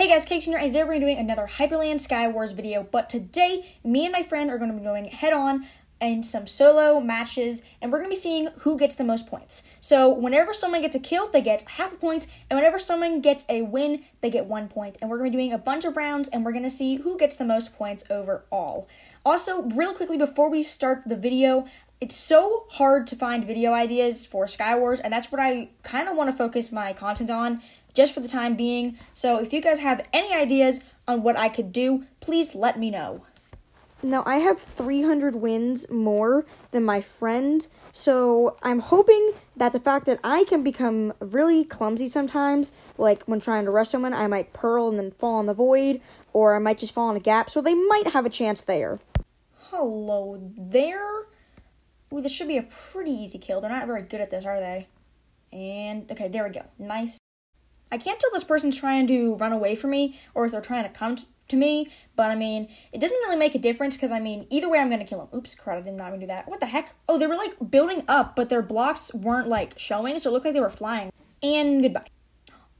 Hey guys, Cake Senior, and today we're doing another Hyperland Sky Wars video, but today, me and my friend are going to be going head on in some solo matches, and we're going to be seeing who gets the most points. So, whenever someone gets a kill, they get half a point, and whenever someone gets a win, they get one point. And we're going to be doing a bunch of rounds, and we're going to see who gets the most points overall. Also, real quickly before we start the video, it's so hard to find video ideas for Skywars, and that's what I kind of want to focus my content on just for the time being. So if you guys have any ideas on what I could do, please let me know. Now, I have 300 wins more than my friend, so I'm hoping that the fact that I can become really clumsy sometimes, like when trying to rush someone, I might pearl and then fall in the void, or I might just fall in a gap, so they might have a chance there. Hello there. Ooh, this should be a pretty easy kill. They're not very good at this, are they? And, okay, there we go. Nice. I can't tell this person's trying to run away from me or if they're trying to come t- to me, but I mean, it doesn't really make a difference because I mean, either way, I'm gonna kill them. Oops, crud, I did not even do that. What the heck? Oh, they were like building up, but their blocks weren't like showing, so it looked like they were flying. And goodbye.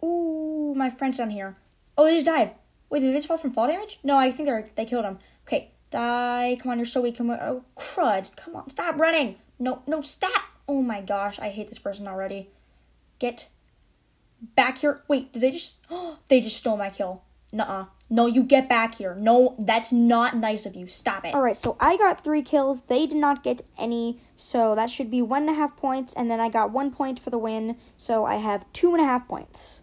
Ooh, my friend's down here. Oh, they just died. Wait, did they just fall from fall damage? No, I think they're they killed him. Okay, die. Come on, you're so weak. Come on. Oh, crud. Come on, stop running. No, no, stop. Oh my gosh, I hate this person already. Get back here. Wait, did they just? Oh, they just stole my kill. Nuh-uh. No, you get back here. No, that's not nice of you. Stop it. All right, so I got three kills. They did not get any, so that should be one and a half points. And then I got one point for the win, so I have two and a half points.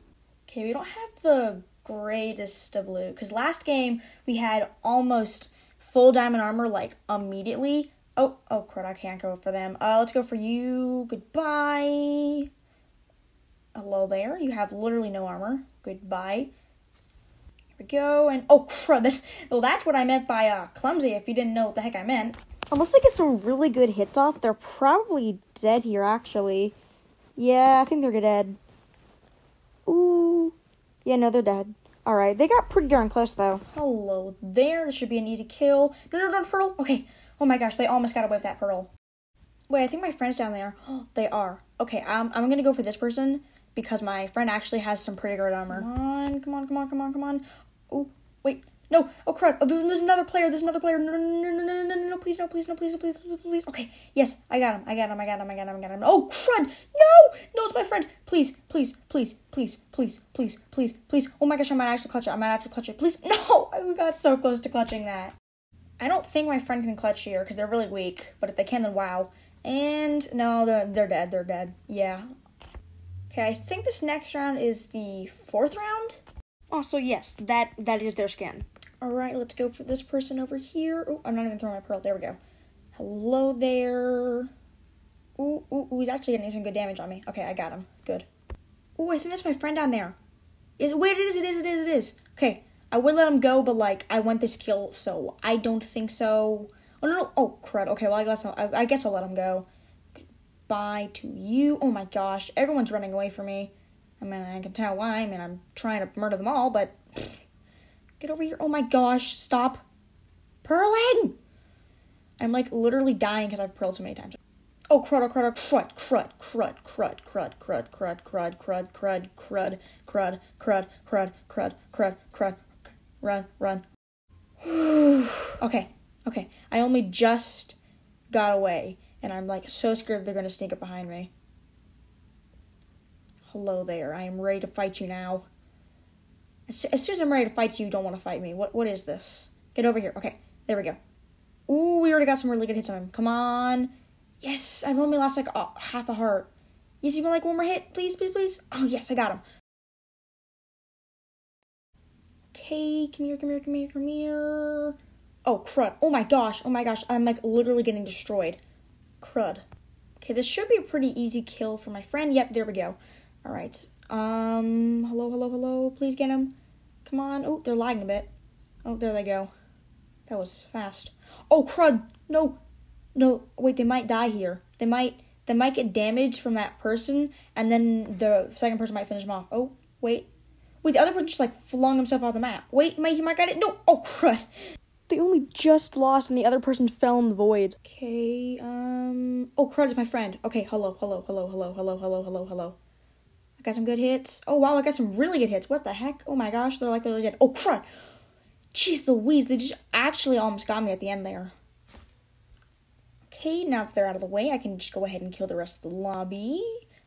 Okay, we don't have the greatest of loot because last game we had almost full diamond armor like immediately. Oh, oh crud! I can't go for them. Uh, let's go for you. Goodbye. There. You have literally no armor. Goodbye. Here we go. And oh crud! This. Well, that's what I meant by uh clumsy. If you didn't know what the heck I meant. Unless they get some really good hits off, they're probably dead here, actually. Yeah, I think they're dead. Ooh. Yeah, no, they're dead. Alright, they got pretty darn close, though. Hello there. This should be an easy kill. No, no, no, pearl. Okay. Oh my gosh, they almost got away with that pearl. Wait, I think my friend's down there. They are. Okay, um, I'm gonna go for this person because my friend actually has some pretty good armor. Come on, come on, come on, come on, come on. Oh, wait. No. Oh, crud. Oh, there's another player. There's another player. No, no, no, no, no, no, no, please, no, please, no, please, no, please, please, please. Okay. Yes, I got him. I got him. I got him. I got him. I got him. Oh, crud. No. No, it's my friend. Please, please, please, please, please, please, please, please. Oh my gosh, I might actually clutch it. I might actually clutch it. Please. No. We got so close to clutching that. I don't think my friend can clutch here because they're really weak. But if they can, then wow. And no, they're, they're dead. They're dead. Yeah. Okay, I think this next round is the fourth round. Oh, also, yes, that that is their skin. All right, let's go for this person over here. Oh, I'm not even throwing my pearl. There we go. Hello there. Ooh, ooh, ooh, he's actually getting some good damage on me. Okay, I got him. Good. Ooh, I think that's my friend down there. Is wait, it is, it is, it is, it is. Okay, I would let him go, but like I want this kill, so I don't think so. Oh no, no. oh crud. Okay, well I guess I'll, I, I guess I'll let him go. Goodbye to you. Oh my gosh, everyone's running away from me. I mean, I can tell why. I mean, I'm trying to murder them all, but get over here. Oh my gosh, stop pearling. I'm like literally dying because I've pearled so many times. Oh crud! Oh crud! Oh crud! Crud! Crud! Crud! Crud! Crud! Crud! Crud! Crud! Crud! Crud! Crud! Crud! Crud! Crud! Crud! Crud! Run! Run! okay. Okay. I only just got away, and I'm like so scared they're gonna sneak up behind me. Hello there. I am ready to fight you now. As, as soon as I'm ready to fight you, you don't want to fight me. What What is this? Get over here. Okay. There we go. Ooh, we already got some really good hits on him. Come on. Yes, I've only lost like oh, half a heart. Yes, even like one more hit, please, please, please. Oh yes, I got him. Okay, come here, come here, come here, come here. Oh crud! Oh my gosh! Oh my gosh! I'm like literally getting destroyed. Crud. Okay, this should be a pretty easy kill for my friend. Yep, there we go. All right. Um, hello, hello, hello. Please get him. Come on. Oh, they're lagging a bit. Oh, there they go. That was fast. Oh crud! No, no, wait, they might die here. They might they might get damaged from that person, and then the second person might finish them off. Oh, wait. Wait, the other person just like flung himself off the map. Wait, might he might got it? No! Oh crud. They only just lost and the other person fell in the void. Okay, um oh crud is my friend. Okay, hello, hello, hello, hello, hello, hello, hello, hello. I got some good hits. Oh wow, I got some really good hits. What the heck? Oh my gosh, they're like they're dead. Oh crud! Jeez Louise, they just actually almost got me at the end there. Okay, now that they're out of the way, I can just go ahead and kill the rest of the lobby.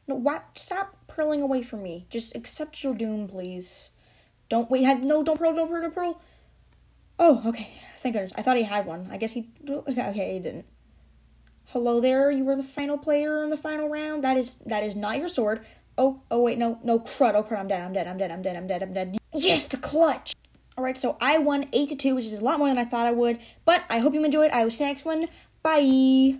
No, what? Stop pearling away from me. Just accept your doom, please. Don't wait. No, don't pearl, don't pearl, don't pearl. Oh, okay. Thank goodness. I thought he had one. I guess he. Okay, okay, he didn't. Hello there. You were the final player in the final round. That is that is not your sword. Oh, oh wait, no, no crud. Oh crud. I'm dead. I'm dead. I'm dead. I'm dead. I'm dead. I'm dead. Yes, the clutch. All right, so I won eight to two, which is a lot more than I thought I would. But I hope you enjoyed. I will see you next one. Bye.